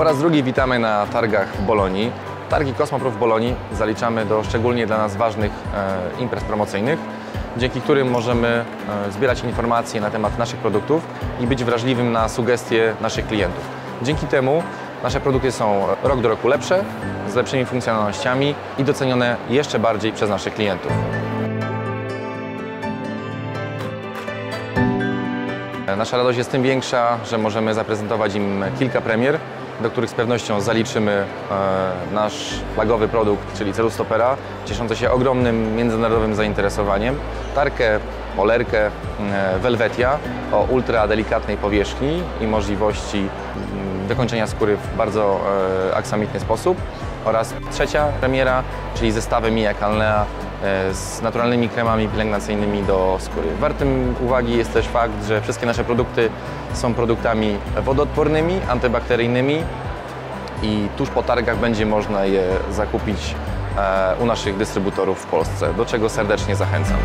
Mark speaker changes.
Speaker 1: Po raz drugi witamy na targach w Bolonii. Targi Kosmoprof w Bolonii zaliczamy do szczególnie dla nas ważnych e, imprez promocyjnych, dzięki którym możemy e, zbierać informacje na temat naszych produktów i być wrażliwym na sugestie naszych klientów. Dzięki temu nasze produkty są rok do roku lepsze, z lepszymi funkcjonalnościami i docenione jeszcze bardziej przez naszych klientów. Nasza radość jest tym większa, że możemy zaprezentować im kilka premier, do których z pewnością zaliczymy e, nasz flagowy produkt, czyli Celustopera, cieszący się ogromnym międzynarodowym zainteresowaniem. Tarkę, polerkę e, Velvetia o ultra delikatnej powierzchni i możliwości mm, wykończenia skóry w bardzo e, aksamitny sposób. Oraz trzecia premiera, czyli zestawy Mia Calnea e, z naturalnymi kremami pielęgnacyjnymi do skóry. Wartym uwagi jest też fakt, że wszystkie nasze produkty są produktami wodoodpornymi, antybakteryjnymi i tuż po targach będzie można je zakupić e, u naszych dystrybutorów w Polsce, do czego serdecznie zachęcam.